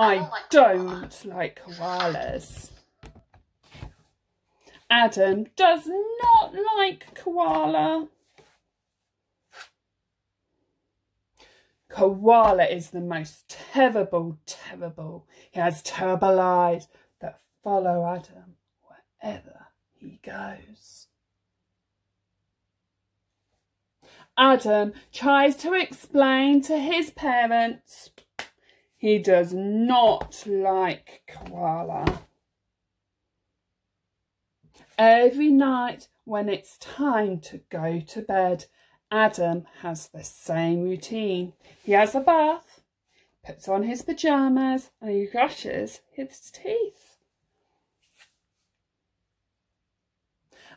I don't like koalas. Adam does not like koala. Koala is the most terrible, terrible. He has terrible eyes that follow Adam wherever he goes. Adam tries to explain to his parents he does not like koala. Every night when it's time to go to bed, Adam has the same routine. He has a bath, puts on his pyjamas and he brushes his teeth.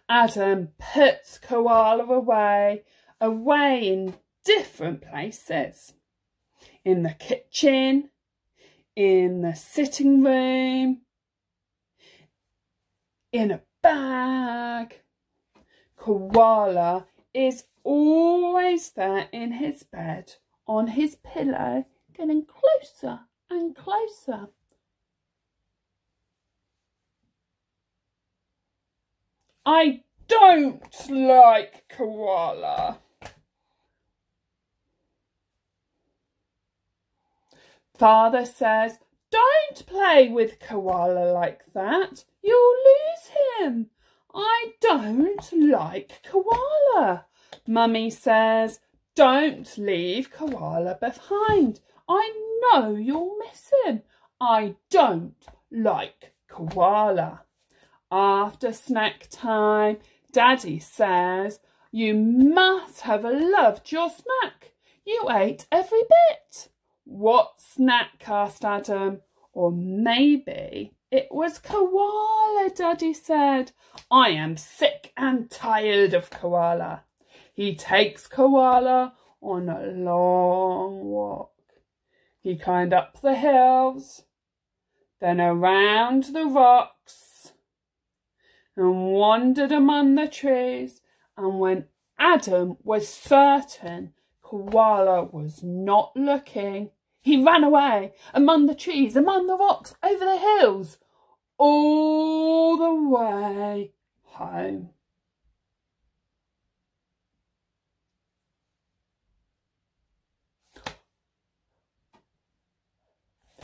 Adam puts Koala away, away in different places. In the kitchen, in the sitting room, in a bag. Koala is always there in his bed, on his pillow, getting closer and closer. I don't like koala. Father says, don't play with koala like that. You'll lose him. I don't like koala. Mummy says, don't leave koala behind. I know you'll miss him. I don't like koala. After snack time, Daddy says, you must have loved your snack. You ate every bit. What snack? asked Adam. Or maybe it was koala, Daddy said. I am sick and tired of koala. He takes koala on a long walk. He climbed up the hills, then around the rocks, and wandered among the trees. And when Adam was certain Koala was not looking, he ran away among the trees, among the rocks, over the hills, all the way home.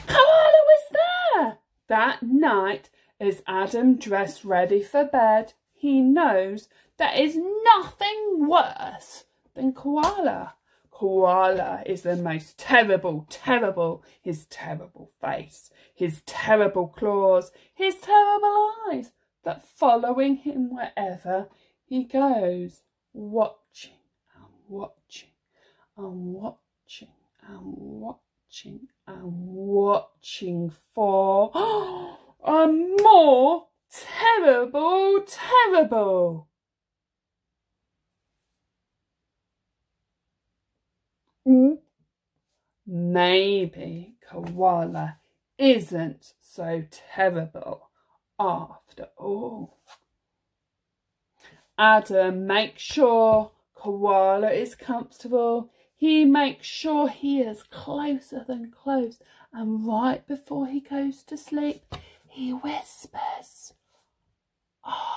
Koala was there! That night, as Adam dressed ready for bed, he knows there is nothing worse than Koala. Koala is the most terrible, terrible, his terrible face, his terrible claws, his terrible eyes that following him wherever he goes, watching and watching and watching and watching and watching for a more terrible, terrible. Mm. Maybe koala isn't so terrible after all. Adam makes sure koala is comfortable. He makes sure he is closer than close. And right before he goes to sleep, he whispers, I